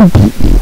completely